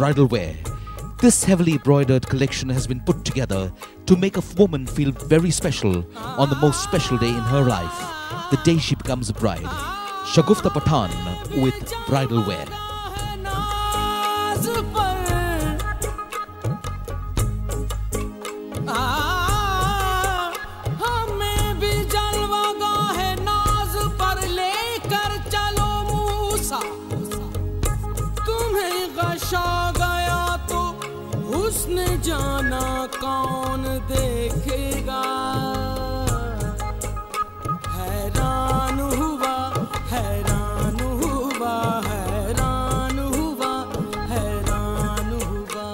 bridal wear. This heavily embroidered collection has been put together to make a woman feel very special on the most special day in her life, the day she becomes a bride. Shagufta Pathan with bridal wear. नाज जाना कौन देखेगा? हैरान हुआ हैरान हुआ हैरान हुआ हैरान हुआ।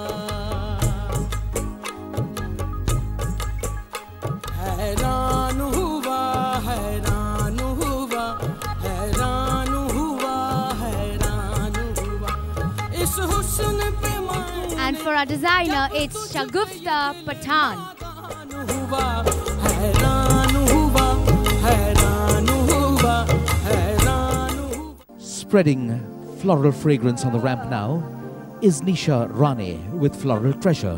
हैरान हुआ हैरान हुआ हैरान हुआ हैरान हुआ। इस हुस्न And for our designer, it's Shagufta Pathan. Spreading floral fragrance on the ramp now is Nisha Rani with Floral Treasure.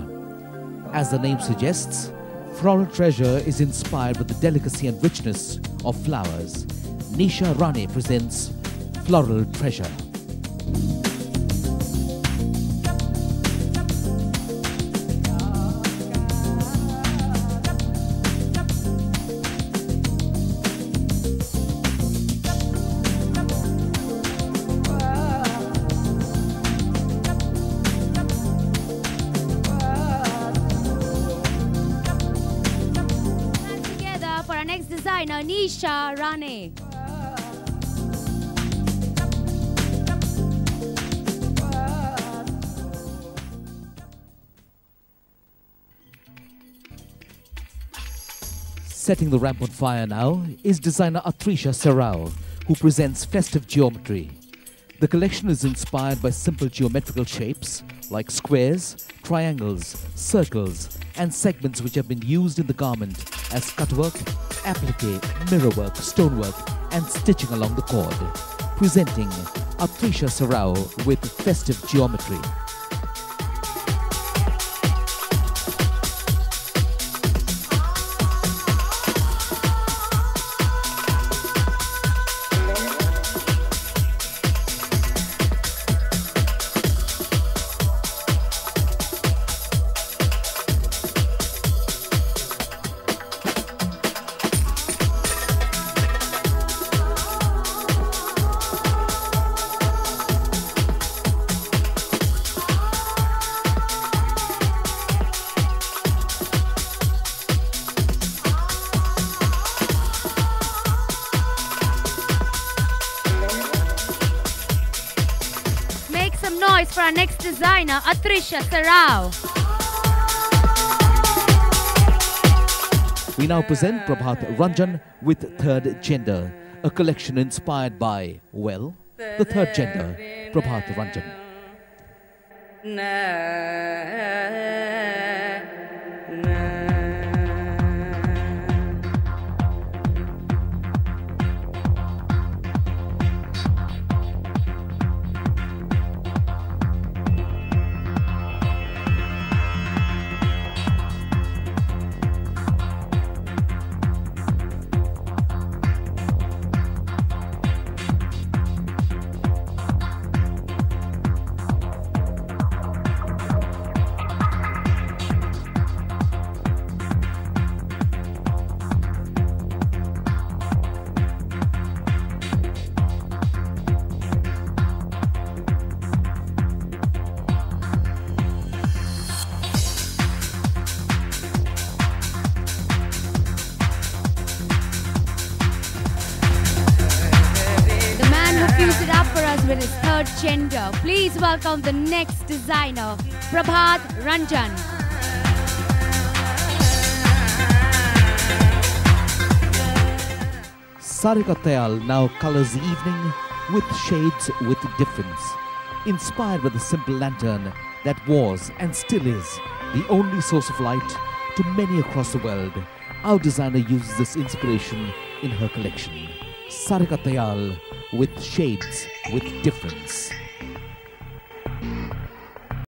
As the name suggests, Floral Treasure is inspired by the delicacy and richness of flowers. Nisha Rani presents Floral Treasure. Rane. Setting the ramp on fire now is designer Atrisha Serrao, who presents festive geometry. The collection is inspired by simple geometrical shapes like squares, triangles, circles, and segments which have been used in the garment as cutwork, applique, mirrorwork, stonework, and stitching along the cord. Presenting Atrisha Sarao with festive geometry. Some for our next designer, Atrisha Sarao. We now present Prabhat Ranjan with Third Gender, a collection inspired by, well, the third gender, Prabhat Ranjan. With his third gender. Please welcome the next designer, Prabhat Ranjan. Sarika Tayal now colors the evening with shades with difference. Inspired by the simple lantern that was and still is the only source of light to many across the world, our designer uses this inspiration in her collection. Sarika Tayal with shades with difference.